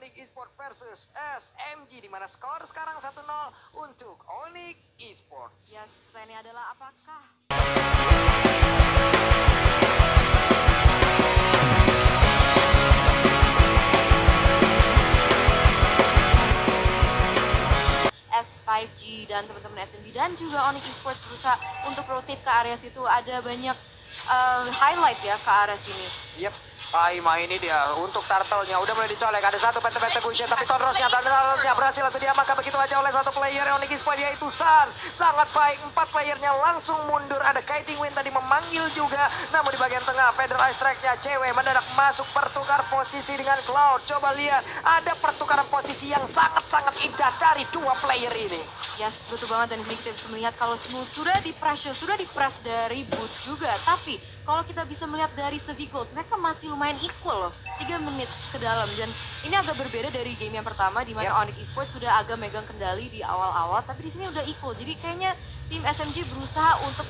Onyx Esport versus SMG di mana skor sekarang 1-0 untuk Onyx Esport. Ya, pertanyaannya adalah apakah S5G dan teman-teman SMG dan juga Onyx Esports berusaha untuk rotate ke area situ ada banyak eh, highlight ya ke area sini. Yep. Aima ini dia untuk turtle-nya. Udah mulai dicolek ada satu pente execution tapi Tonrosnya dan Tonrosnya berhasil diamankan begitu aja oleh satu player Onyx Esport yaitu Sans sangat baik empat playernya langsung mundur. Ada Kiting Win tadi memanggil juga namun di bagian tengah Federal Strike-nya cewek mendadak masuk pertukar posisi dengan Cloud. Coba lihat ada pertukaran posisi yang sangat-sangat indah dari dua player ini Yes, betul banget dan di sini kita bisa melihat kalau Smooth sudah di pressure, sudah di press dari Boots juga. Tapi kalau kita bisa melihat dari segi gold, mereka masih lumayan equal loh. 3 menit ke dalam dan ini agak berbeda dari game yang pertama di mana Yep. Onyx Esports sudah agak megang kendali di awal-awal, tapi di sini udah equal. Jadi kayaknya tim SMG berusaha untuk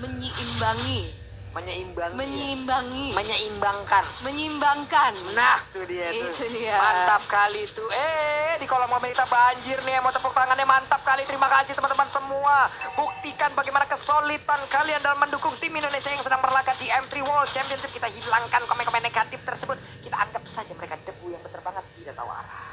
menyeimbangi, menyeimbangi menyeimbangi, menyeimbangkan menyimbangkan. Nah, itu dia tuh. Itu dia. Mantap kali tuh. Eh, di kolom komentar kita banjir nih. Mau tepuk tangannya mantap kali. Terima kasih teman-teman semua. Buktikan bagaimana kesulitan kalian dalam mendukung tim Indonesia yang sedang berlaga di M3 World Championship. Kita hilangkan komen-komen negatif tersebut. Kita anggap saja mereka debu yang berterbangan tidak tahu arah.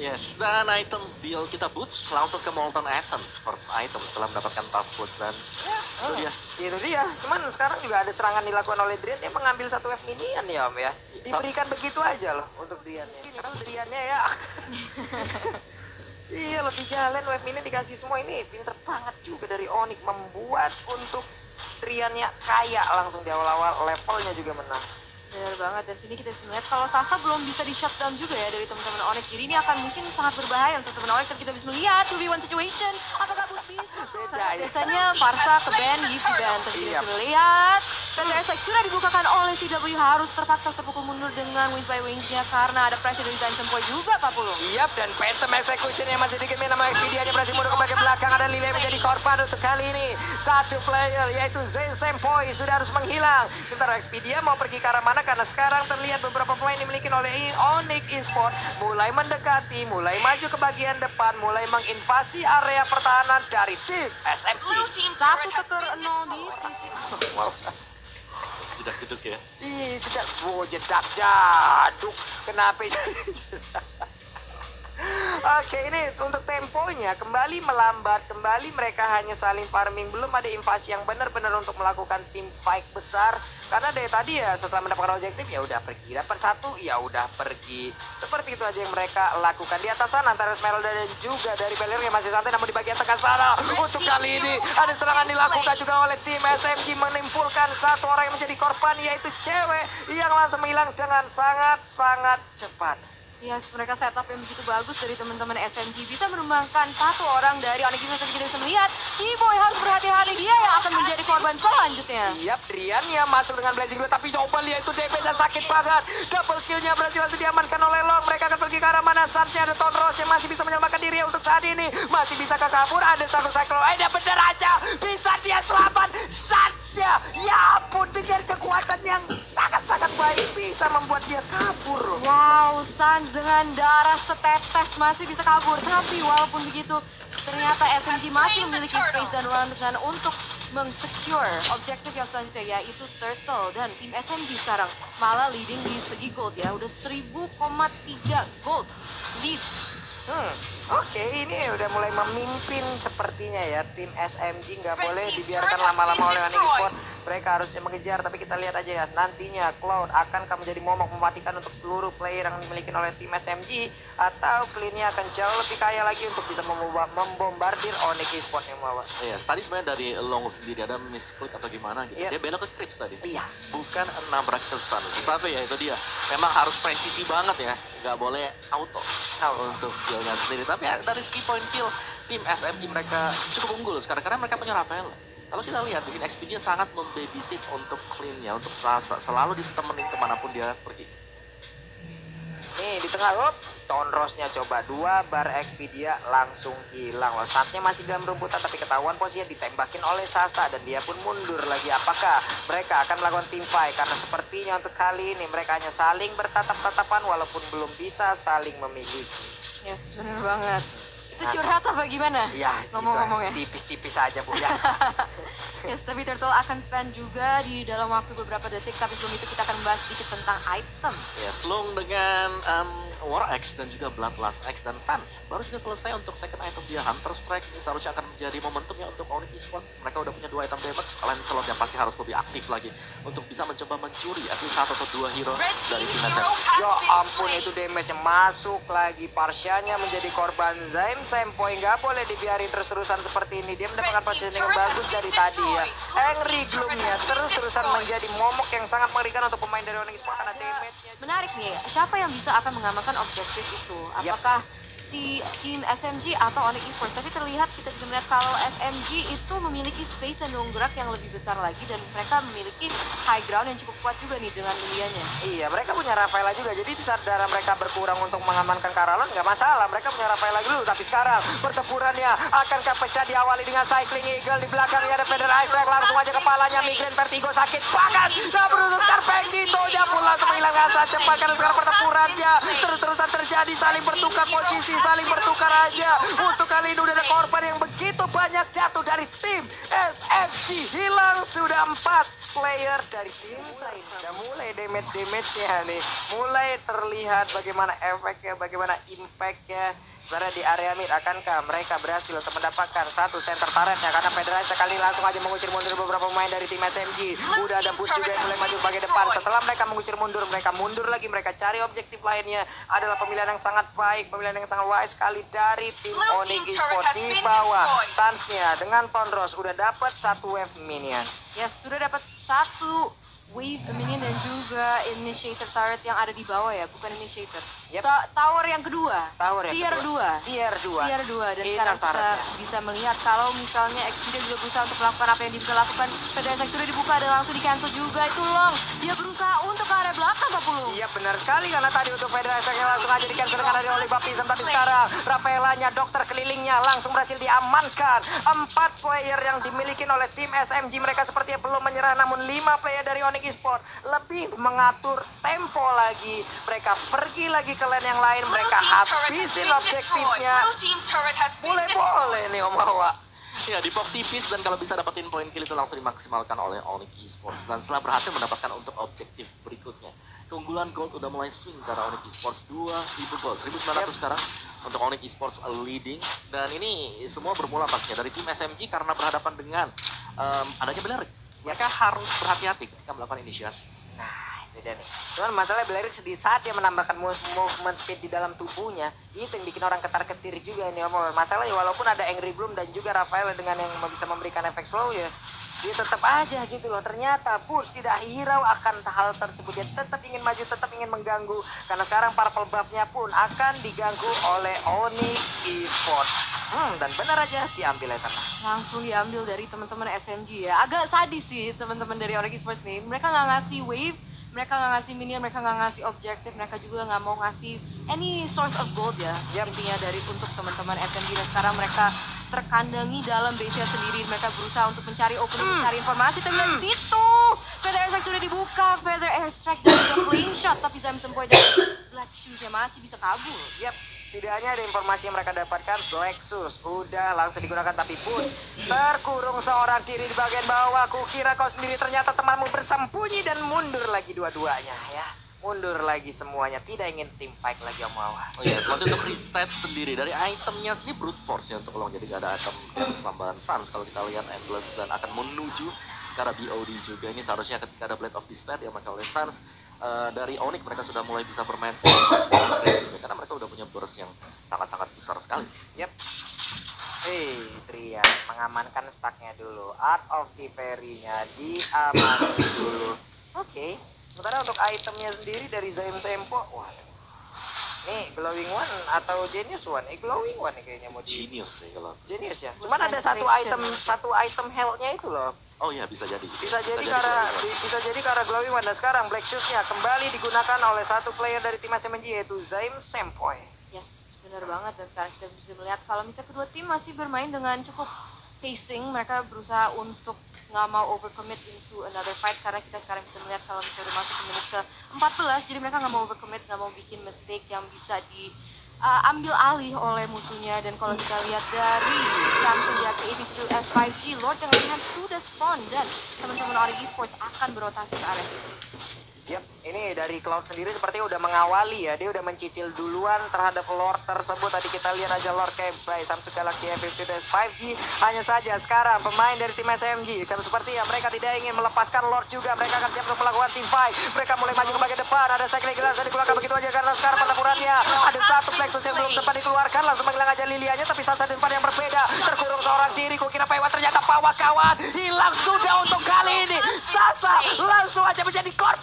Yes, dan item deal kita boots langsung ke Molten Essence first item setelah mendapatkan tough boots dan ya, itu dia. Itu dia. Cuman sekarang juga ada serangan dilakukan oleh Drian. Dia mengambil satu wave minion ya Om ya. Diberikan begitu aja loh untuk Drian. Ini kan Driannya ya. iya lebih jalan wave minion dikasih semua ini. Pinter banget juga dari Onyx membuat untuk Driannya kaya langsung di awal-awal. Levelnya juga menang. Benar banget dan sini kita bisa melihat kalau Sasa belum bisa di shutdown juga ya dari teman-teman Onyx. Jadi ini akan mungkin sangat berbahaya untuk teman Onyx tapi kita bisa melihat 2v1 situation. Apakah Bus bisa? Beda Sangat ya. Biasanya Farsa ke ban, Yves di ban. PTSX sudah dibukakan oleh CW harus terpaksa terpukul mundur dengan wings by wingsnya karena ada pressure dari Zain Sempoy juga Pak Pulung. Yap, dan Phantom Execution yang masih dikit nama Expedia-nya berhasil mundur ke bagian belakang. Ada Lile menjadi korban untuk kali ini. Satu player yaitu Zen Sempoy sudah harus menghilang. Sementara Expedia mau pergi ke arah mana karena sekarang terlihat beberapa pemain dimiliki oleh Onyx Esport mulai mendekati, mulai maju ke bagian depan, mulai menginvasi area pertahanan dari tim SMG. Satu teker nol di sisi Wow. Jedak jeduk ya. Ih, jedak. Wow, jedak jaduk. Kenapa? Oke, ini untuk temponya kembali melambat, kembali mereka hanya saling farming, belum ada invasi yang benar-benar untuk melakukan tim fight besar. Karena dari tadi ya setelah mendapatkan objektif ya udah pergi, dapat satu ya udah pergi. Seperti itu aja yang mereka lakukan di atas sana antara Esmeralda dan juga dari Beler yang masih santai namun di bagian tengah sana untuk kali ini ada serangan dilakukan juga oleh tim SMG menimpulkan satu orang yang menjadi korban yaitu cewek yang langsung menghilang dengan sangat-sangat cepat. Yes, mereka setup yang begitu bagus dari teman-teman SMG bisa menumbangkan satu orang dari Onyx tapi kita bisa melihat T-Boy harus berhati-hati dia yang akan menjadi korban selanjutnya. Yap, Rian ya masuk dengan Blazing 2 tapi coba lihat itu DP dan sakit banget. Double killnya berarti langsung diamankan oleh Long. Mereka akan pergi ke arah mana? Sansnya ada Tonros yang masih bisa menyelamatkan diri untuk saat ini. Masih bisa ke kabur. Ada satu cyclone. Eh, dia bener aja. Bisa dia selamat. Sansnya. Ya Bisa membuat dia kabur. Wow, Sans dengan darah setetes masih bisa kabur. Tapi walaupun begitu, ternyata SMG masih memiliki space dan ruang dengan untuk mengsecure objektif yang selanjutnya yaitu Turtle dan tim SMG sekarang malah leading di segi gold ya udah 1000,3 gold lead Hmm, oke ini udah mulai memimpin sepertinya ya tim SMG nggak boleh dibiarkan lama-lama oleh Onyx Sport. Mereka harusnya mengejar tapi kita lihat aja ya nantinya Cloud akan kamu jadi momok mematikan untuk seluruh player yang dimiliki oleh tim SMG atau cleannya akan jauh lebih kaya lagi untuk bisa membombardir Onyx Sport yang bawa. Iya, tadi sebenarnya dari Long sendiri ada misclick atau gimana gitu. Iya. Dia belok ke Crips tadi. Iya. Bukan nabrak ke Suns. Tapi ya itu dia. Memang harus presisi banget ya. Nggak boleh auto untuk skillnya sendiri. Tapi ya, dari segi point kill, tim SMG mereka cukup unggul sekarang karena mereka punya Rafael. Kalau kita lihat di sini Expedia sangat membabysit untuk cleannya, untuk Sasa. Selalu ditemenin ke mana pun dia pergi. Nih di tengah, op, Tonrosnya coba dua bar XP dia langsung hilang loh. Sansnya masih dalam rumputan tapi ketahuan posisinya ditembakin oleh Sasa dan dia pun mundur lagi. Apakah mereka akan melakukan tim fight? Karena sepertinya untuk kali ini mereka hanya saling bertatap-tatapan walaupun belum bisa saling memiliki. Yes, bener banget. Itu curhat apa gimana? Ya, Ngomong-ngomong ya. tipis-tipis aja bu ya. Yes, tapi Turtle akan spend juga di dalam waktu beberapa detik. Tapi sebelum itu kita akan bahas sedikit tentang item. Ya, Slung dengan um, War X dan juga Bloodlust X dan Sans. Baru juga selesai untuk second item dia Hunter Strike. Ini seharusnya akan menjadi momentumnya untuk Onyx Esports mereka udah punya dua item damage. Kalian slotnya pasti harus lebih aktif lagi untuk bisa mencoba mencuri at least satu atau dua hero dari tim SM Ya ampun itu damage masuk lagi. Parsyanya menjadi korban Zaim Sempoy nggak boleh dibiarin terus-terusan seperti ini. Dia mendapatkan positioning yang bagus dari tadi ya Angry Gloomnya terus-terusan menjadi momok yang sangat mengerikan untuk pemain dari Onyx Sport karena damage-nya Menarik nih, siapa yang bisa akan mengamankan objektif itu? Yap. Apakah si tim SMG atau Onyx Esports? Tapi terlihat kita bisa melihat kalau SMG itu memiliki space dan ruang gerak yang lebih besar lagi dan mereka memiliki high ground yang cukup kuat juga nih dengan Lilianya. Iya, mereka punya Rafaela juga. Jadi di saat darah mereka berkurang untuk mengamankan Karalon nggak masalah. Mereka punya Rafaela dulu. Tapi sekarang pertempurannya akankah pecah diawali dengan Cycling Eagle di belakangnya ada Feder Isaac langsung aja kepalanya Migraine Vertigo sakit banget. Nah berusaha sekarang Pengito dia pun langsung menghilangkan asa cepat karena sekarang pertempurannya terus-terusan terjadi saling bertukar posisi, saling bertukar aja. Untuk kali ini udah banyak jatuh dari tim SFC hilang sudah empat player dari tim lain. Udah mulai damage damage nya nih. Mulai terlihat bagaimana efeknya bagaimana impactnya Sebenarnya di area mid akankah mereka berhasil untuk mendapatkan satu center turretnya? Karena Federasi kali ini langsung aja mengusir mundur beberapa pemain dari tim SMG udah ada push juga yang mulai maju bagian depan. setelah mereka mengusir mundur mereka mundur lagi. Mereka cari objektif lainnya. Adalah pemilihan yang sangat baik pemilihan yang sangat wise sekali dari tim Onyx Esports di bawah Sansnya dengan Tonros udah dapat satu wave minion. Yes, sudah dapat satu wave minion dan juga initiator turret yang ada di bawah ya, bukan initiator. Yep. Ta- tower yang kedua. Tower yang Tier kedua. 2. Tier 2 Tier 2 dan Inner sekarang kita turretnya. bisa melihat kalau misalnya Expedia juga berusaha untuk melakukan apa yang dia bisa lakukan Federasi sudah dibuka dan langsung di cancel juga itu long dia berusaha untuk ke area belakang 40 Iya benar sekali karena tadi untuk Federasi yang langsung aja di cancel karena oleh Baptism tapi sekarang Rafaelanya dokter kelilingnya langsung berhasil diamankan empat player yang dimiliki oleh tim SMG mereka sepertinya belum menyerah namun lima player dari Onyx Esport lebih mengatur tempo lagi mereka pergi lagi ke lane yang lain mereka habisin objektifnya. Boleh boleh nih Om Hawa Ya, di pop tipis dan kalau bisa dapetin poin kill itu langsung dimaksimalkan oleh Onyx Esports. Dan setelah berhasil mendapatkan untuk objektif berikutnya. Keunggulan gold udah mulai swing karena Onyx Esports 2000 gold, 1900 sekarang untuk Onyx Esports leading. Dan ini semua bermula pastinya dari tim SMG karena berhadapan dengan em, adanya Belerik. Mereka harus berhati-hati ketika melakukan inisiasi. Nah, dia nih. Cuman masalah Belerik di saat dia menambahkan move- movement speed di dalam tubuhnya, itu yang bikin orang ketar-ketir juga ini Om. Masalahnya walaupun ada Angry Bloom dan juga Rafael dengan yang bisa memberikan efek slow ya, dia tetap aja gitu loh. Ternyata Push tidak hirau akan hal tersebut. Dia tetap ingin maju, tetap ingin mengganggu. Karena sekarang purple buff-nya pun akan diganggu oleh Onyx Esports. Hmm, dan benar aja diambil ya langsung diambil dari teman-teman SMG ya agak sadis sih teman-teman dari Onyx Esports nih mereka nggak ngasih wave mereka nggak ngasih minion mereka nggak ngasih objektif mereka juga nggak mau ngasih any source of gold ya Yap. intinya dari untuk teman-teman SMG dan sekarang mereka terkandangi dalam base-nya sendiri. Mereka berusaha untuk mencari opening mencari informasi tapi dari situ Feather Airstrike sudah dibuka. Feather Airstrike dan juga Flame Shot. Tapi Zam Sempoy dan Black Shoes masih bisa kabur Yap, setidaknya ada informasi yang mereka dapatkan Lexus udah langsung digunakan tapi pun terkurung seorang diri di bagian bawah. Kukira kau sendiri ternyata temanmu bersembunyi dan mundur lagi dua-duanya ya. Mundur lagi semuanya, tidak ingin tim fight lagi Om Wawa. Oh iya, masih untuk reset sendiri dari itemnya sendiri brute force ya untuk long jadi gak ada item tambahan Sans kalau kita lihat endless dan akan menuju arah BOD juga ini seharusnya ketika ada Blade of Despair yang mereka oleh Sans eh, dari Onyx mereka sudah mulai bisa bermain karena mereka udah punya burst yang sangat-sangat besar sekali. Yap. Hei, Trian, mengamankan stacknya dulu. Art of the Fairy-nya diamani dulu. Oke. Sementara untuk itemnya sendiri dari Zaim Tempo, wah. Nih, Glowing One atau Genius One? Eh, Glowing One nih kayaknya mau di Genius sih kalau. Genius ya. Cuman ada satu item satu item health-nya itu loh. Oh iya bisa jadi. Bisa jadi karena bisa jadi karena Glowing One dan sekarang Black Shoes-nya kembali digunakan oleh satu player dari tim SMG yaitu Zaim Sempoy. Yes, benar banget dan sekarang kita bisa melihat kalau misalnya kedua tim masih bermain dengan cukup pacing, mereka berusaha untuk nggak mau overcommit into another fight karena kita sekarang bisa melihat kalau misalnya udah masuk ke menit ke 14 jadi mereka nggak mau overcommit nggak mau bikin mistake yang bisa di uh, ambil alih oleh musuhnya dan kalau kita lihat dari Samsung Galaxy A52 S5G Lord lainnya sudah spawn dan teman-teman Ori Esports akan berotasi ke arah situ. Yap, ini dari Cloud sendiri sepertinya udah mengawali ya. Dia udah mencicil duluan terhadap Lord tersebut. Tadi kita lihat aja Lord by Samsung Galaxy S52 5G. Hanya saja sekarang pemain dari tim SMG. Kan seperti ya mereka tidak ingin melepaskan Lord juga. Mereka akan siap untuk melakukan team fight. Mereka mulai maju ke bagian depan. Ada cycling yang dikeluarkan begitu aja karena sekarang pertempurannya. Ada satu Plexus yang belum sempat dikeluarkan. Langsung menghilang aja Lilianya. Tapi saat di depan yang berbeda. Terkurung seorang diri. Kukira Paiwa ternyata Pawa kawan. Hilang sudah untuk kali ini. Sasa langsung aja menjadi korban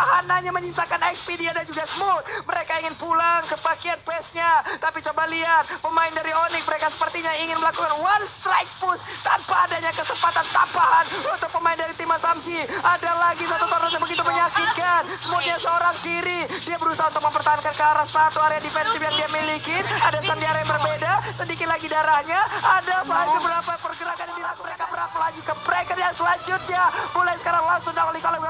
tapahan hanya menyisakan XP dia dan juga Smooth. Mereka ingin pulang ke bagian base-nya. Tapi coba lihat, pemain dari Onyx mereka sepertinya ingin melakukan one strike push tanpa adanya kesempatan tapahan untuk pemain dari tim Asamji. Ada lagi satu tornado yang begitu menyakitkan. Smoothnya seorang diri. Dia berusaha untuk mempertahankan ke arah satu area defensif yang dia miliki. Ada Sandiara yang berbeda. Sedikit lagi darahnya. Ada beberapa pergerakan yang dilakukan. Mereka berapa lagi ke breaker yang selanjutnya. Mulai sekarang langsung diawali oleh